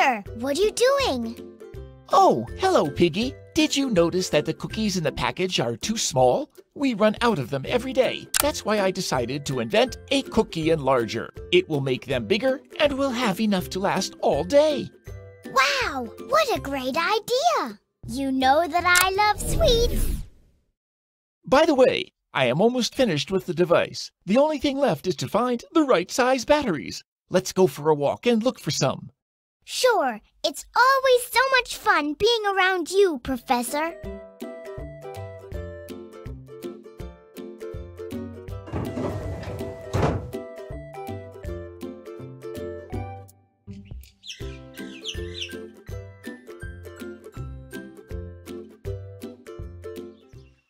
Professor, what are you doing? Oh, hello, Piggy. Did you notice that the cookies in the package are too small? We run out of them every day. That's why I decided to invent a cookie enlarger. It will make them bigger and we'll have enough to last all day. Wow, what a great idea! You know that I love sweets. By the way, I am almost finished with the device. The only thing left is to find the right size batteries. Let's go for a walk and look for some. Sure, it's always so much fun being around you, Professor.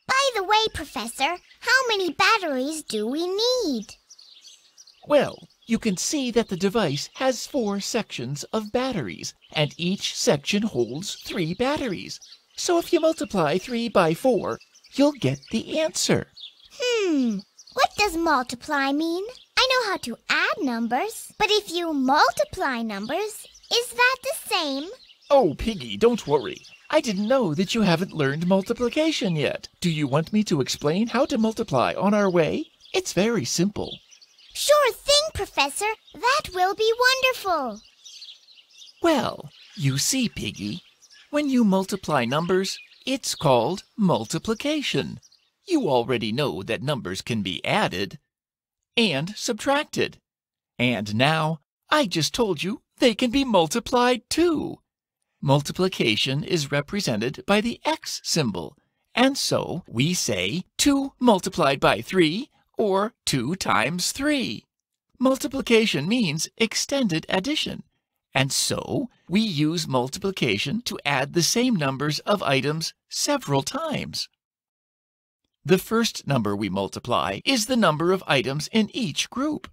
By the way, Professor, how many batteries do we need? Well, you can see that the device has four sections of batteries, and each section holds three batteries. So if you multiply 3 by 4, you'll get the answer. Hmm, what does multiply mean? I know how to add numbers, but if you multiply numbers, is that the same? Oh, Piggy, don't worry. I didn't know that you haven't learned multiplication yet. Do you want me to explain how to multiply on our way? It's very simple. Sure thing, Professor. That will be wonderful. Well, you see, Piggy, when you multiply numbers, it's called multiplication. You already know that numbers can be added and subtracted. And now, I just told you they can be multiplied too. Multiplication is represented by the x symbol, and so we say 2 multiplied by 3 or 2 times 3. Multiplication means extended addition, and so we use multiplication to add the same numbers of items several times. The first number we multiply is the number of items in each group.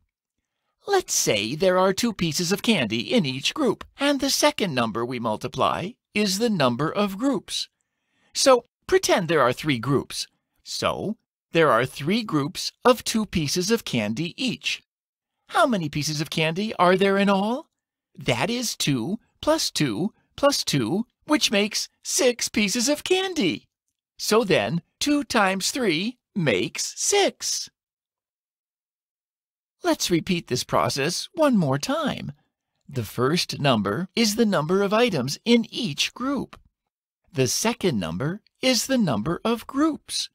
Let's say there are two pieces of candy in each group, and the second number we multiply is the number of groups. So pretend there are three groups. So there are three groups of two pieces of candy each. How many pieces of candy are there in all? That is 2 plus 2 plus 2, which makes 6 pieces of candy. So then, 2 times 3 makes 6. Let's repeat this process one more time. The first number is the number of items in each group. The second number is the number of groups.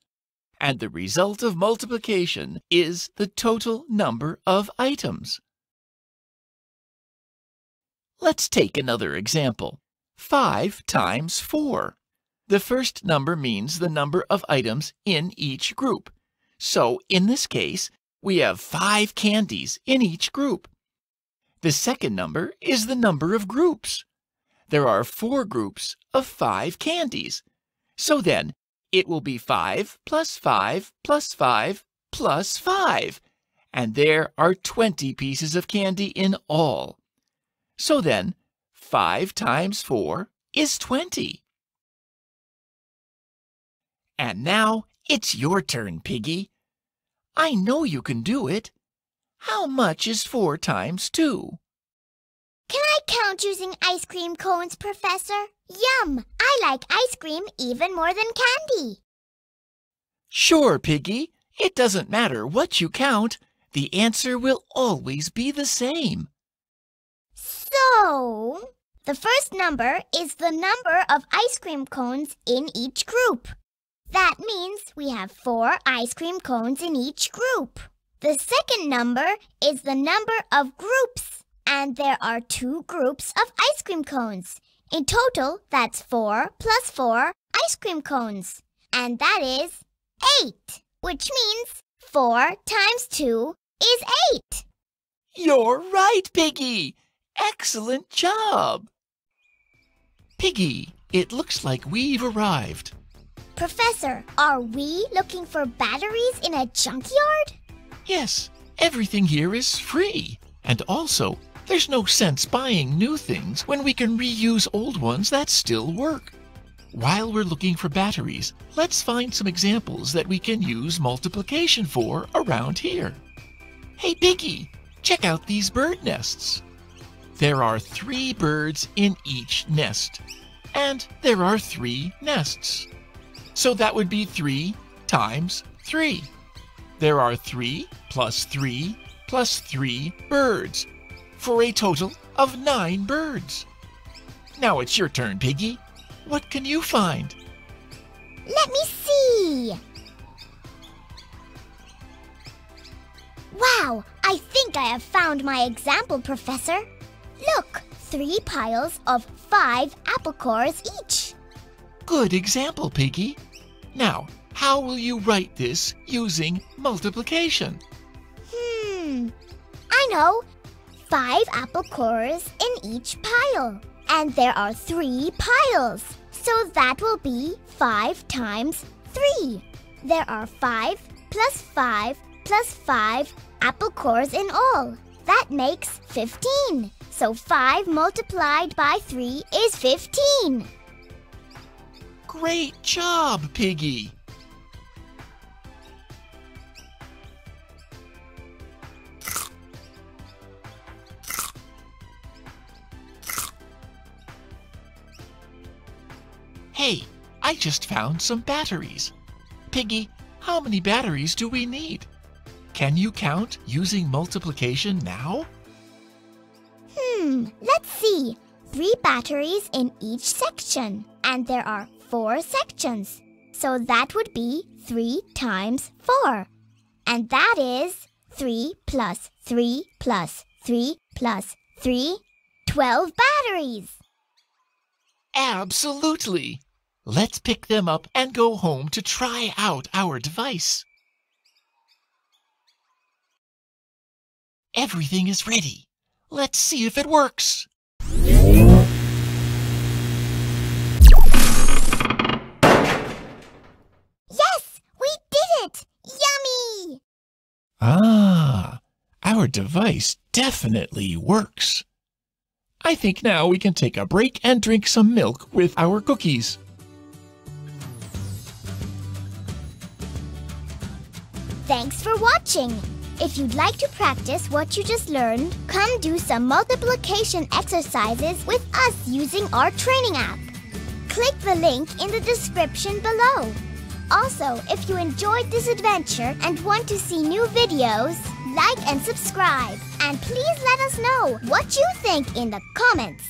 And the result of multiplication is the total number of items. Let's take another example. 5 times 4. The first number means the number of items in each group. So, in this case, we have five candies in each group. The second number is the number of groups. There are four groups of five candies. So then, it will be 5 plus 5 plus 5 plus 5. And there are 20 pieces of candy in all. So then, 5 times 4 is 20. And now it's your turn, Piggy. I know you can do it. How much is 4 times 2? Can I count using ice cream cones, Professor? Yum! I like ice cream even more than candy. Sure, Piggy. It doesn't matter what you count. The answer will always be the same. So, the first number is the number of ice cream cones in each group. That means we have four ice cream cones in each group. The second number is the number of groups, and there are two groups of ice cream cones. In total, that's four plus four ice cream cones. And that is eight, which means four times two is eight. You're right, Piggy. Excellent job. Piggy, it looks like we've arrived. Professor, are we looking for batteries in a junkyard? Yes, everything here is free. And also, there's no sense buying new things when we can reuse old ones that still work. While we're looking for batteries, let's find some examples that we can use multiplication for around here. Hey, Piggy, check out these bird nests. There are three birds in each nest, and there are three nests. So that would be 3 times 3. There are 3 plus 3 plus 3 birds, for a total of 9 birds. Now it's your turn, Piggy. What can you find? Let me see. Wow, I think I have found my example, Professor. Look, three piles of five apple cores each. Good example, Piggy. Now, how will you write this using multiplication? Hmm, I know. Five apple cores in each pile. And there are three piles. So that will be five times three. There are five plus five plus five apple cores in all. That makes 15. So 5 multiplied by 3 is 15. Great job, Piggy. Hey, I just found some batteries. Piggy, how many batteries do we need? Can you count using multiplication now? Hmm, let's see. Three batteries in each section, and there are four sections. So that would be 3 times 4. And that is 3 plus 3 plus 3 plus 3, 12 batteries. Absolutely. Let's pick them up and go home to try out our device. Everything is ready. Let's see if it works. Yes, we did it! Yummy! Ah, our device definitely works. I think now we can take a break and drink some milk with our cookies. Thanks for watching! If you'd like to practice what you just learned, come do some multiplication exercises with us using our training app. Click the link in the description below. Also, if you enjoyed this adventure and want to see new videos, like and subscribe. And please let us know what you think in the comments.